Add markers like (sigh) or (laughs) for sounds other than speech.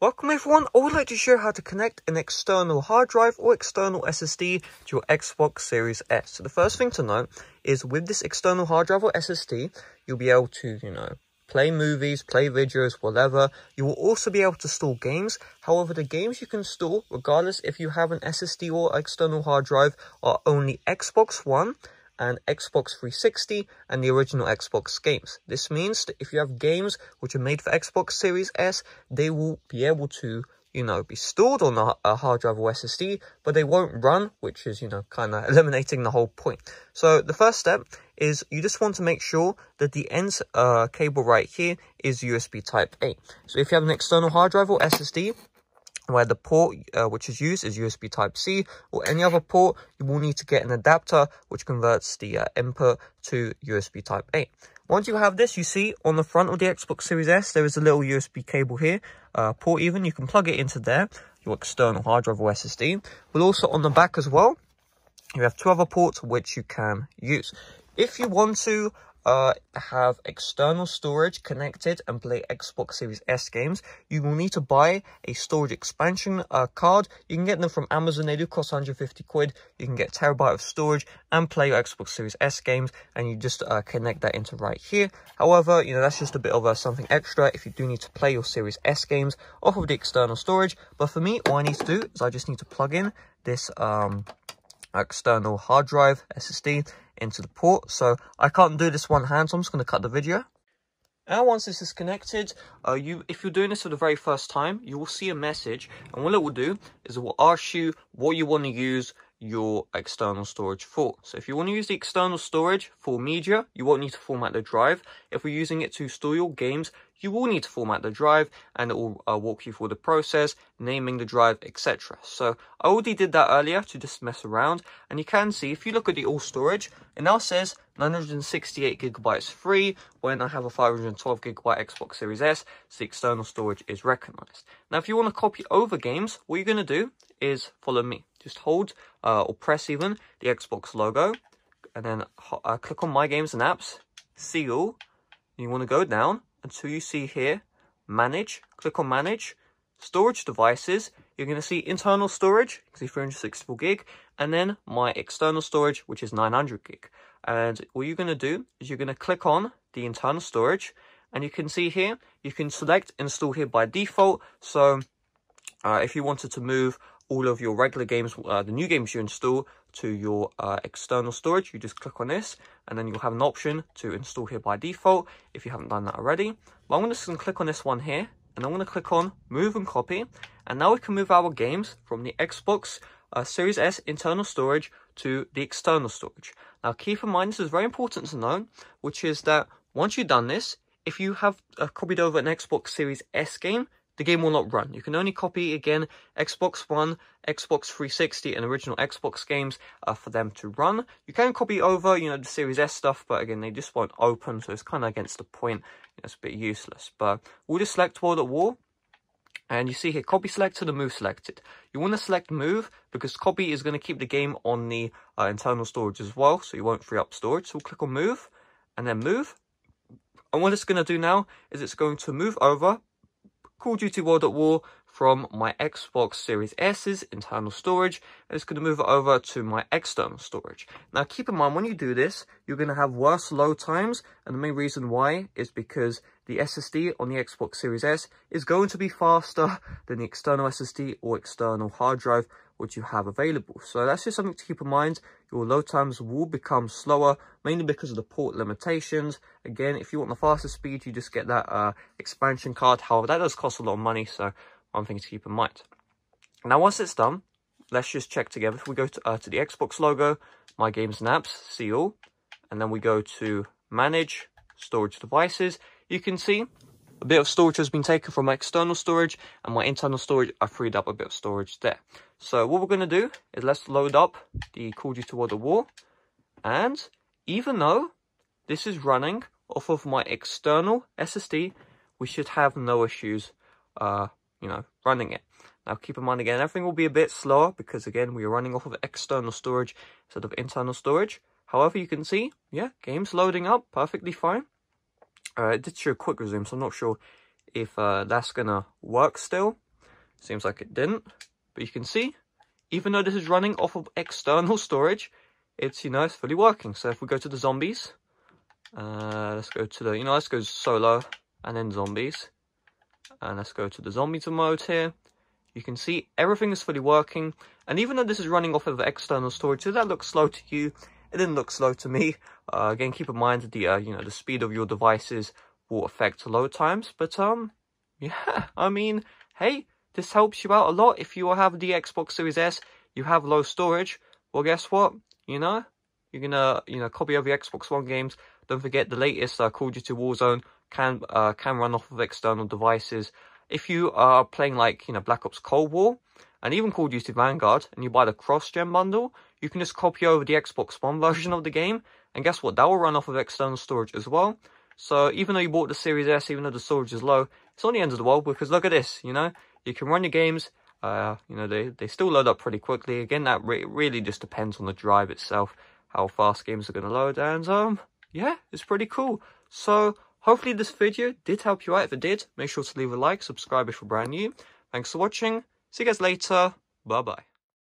Welcome everyone, I would like to show how to connect an external hard drive or external SSD to your Xbox Series S. So the first thing to note is with this external hard drive or SSD, you'll be able to, you know, play movies, play videos, whatever. You will also be able to store games. However, the games you can store, regardless if you have an SSD or external hard drive, are only Xbox One, and Xbox 360 and the original Xbox games. This means that if you have games which are made for Xbox Series S, they will be able to, you know, be stored on a, hard drive or SSD, but they won't run, which is, you know, kind of (laughs) eliminating the whole point. So the first step is you just want to make sure that the end uh, cable right here is USB Type A. So if you have an external hard drive or SSD, where the port uh, which is used is USB Type-C or any other port, you will need to get an adapter which converts the uh, input to USB Type-A. Once you have this, you see on the front of the Xbox Series S, there is a little USB cable here, uh, port even, you can plug it into there, your external hard drive or SSD. But also on the back as well, you have two other ports which you can use. If you want to uh, have external storage connected and play Xbox Series S games, you will need to buy a storage expansion uh, card. You can get them from Amazon. They do cost 150 quid. You can get terabyte of storage and play your Xbox Series S games, and you just uh, connect that into right here. However, you know, that's just a bit of a, something extra if you do need to play your Series S games off of the external storage. But for me, all I need to do is I just need to plug in this um, external hard drive SSD into the port. So I can't do this one hand, so I'm just going to cut the video. Now once this is connected, uh, you if you're doing this for the very first time, you will see a message. And what it will do is it will ask you what you want to use your external storage for. So if you want to use the external storage for media, you won't need to format the drive. If we're using it to store your games, you will need to format the drive and it will uh, walk you through the process, naming the drive, etc. So I already did that earlier to just mess around and you can see if you look at the all storage, it now says 968 gigabytes free when I have a 512 gigabyte Xbox Series S, so the external storage is recognized. Now if you want to copy over games, what you're going to do is follow me. Just hold uh, or press even the Xbox logo and then uh, click on My Games and Apps, seal, you want to go down until you see here, Manage, click on Manage, Storage Devices, you're going to see internal storage, you see 364 gig, and then my external storage, which is 900 gig. And all you're going to do is you're going to click on the internal storage, and you can see here, you can select install here by default. So uh, if you wanted to move all of your regular games, uh, the new games you install to your uh, external storage, you just click on this and then you'll have an option to install here by default if you haven't done that already. But I'm just going to click on this one here and I'm going to click on move and copy and now we can move our games from the Xbox uh, Series S internal storage to the external storage. Now keep in mind this is very important to know which is that once you've done this, if you have uh, copied over an Xbox Series S game, the game will not run. You can only copy, again, Xbox One, Xbox 360, and original Xbox games uh, for them to run. You can copy over, you know, the Series S stuff, but again, they just won't open, so it's kind of against the point. It's a bit useless. But we'll just select World at War. And you see here, copy selected and move selected. You want to select move because copy is going to keep the game on the uh, internal storage as well, so you won't free up storage. So we'll click on move and then move. And what it's going to do now is it's going to move over Call of Duty World at War from my Xbox Series S's internal storage and it's going to move it over to my external storage. Now keep in mind when you do this you're going to have worse load times and the main reason why is because the SSD on the Xbox Series S is going to be faster than the external SSD or external hard drive which you have available. So that's just something to keep in mind. Your load times will become slower, mainly because of the port limitations. Again, if you want the fastest speed, you just get that uh, expansion card. However, that does cost a lot of money, so one thing to keep in mind. Now, once it's done, let's just check together. If we go to, uh, to the Xbox logo, My Games and Apps, see all, and then we go to Manage, Storage Devices, you can see a bit of storage has been taken from my external storage and my internal storage, I freed up a bit of storage there. So what we're going to do is let's load up the Call Duty World War. And even though this is running off of my external SSD, we should have no issues, uh, you know, running it. Now keep in mind again, everything will be a bit slower because again, we are running off of external storage instead of internal storage. However, you can see, yeah, game's loading up perfectly fine. Uh, it did show quick resume, so I'm not sure if uh, that's going to work still. Seems like it didn't. But you can see, even though this is running off of external (laughs) storage, it's, you know, it's fully working. So if we go to the zombies, uh, let's go to the, you know, let's go solo and then zombies. And let's go to the zombies mode here. You can see everything is fully working. And even though this is running off of external storage, does that look slow to you? It didn't look slow to me. Uh, again, keep in mind the, uh, you know, the speed of your devices will affect load times. But, um, (laughs) yeah, I mean, hey, this helps you out a lot. If you have the Xbox Series S, you have low storage. Well, guess what? You know, you're gonna, you know, copy over Xbox One games. Don't forget the latest uh, Call of Duty Warzone can uh, can run off of external devices. If you are playing like, you know, Black Ops Cold War, and even Call of Duty Vanguard, and you buy the cross-gen bundle, you can just copy over the Xbox One (laughs) version of the game, and guess what? That will run off of external storage as well. So even though you bought the Series S, even though the storage is low, it's not the end of the world because look at this, you know, you can run your games, uh, you know, they, they still load up pretty quickly. Again, that re really just depends on the drive itself, how fast games are going to load, and um, yeah, it's pretty cool. So hopefully this video did help you out. If it did, make sure to leave a like, subscribe if you're brand new. Thanks for watching. See you guys later. Bye-bye.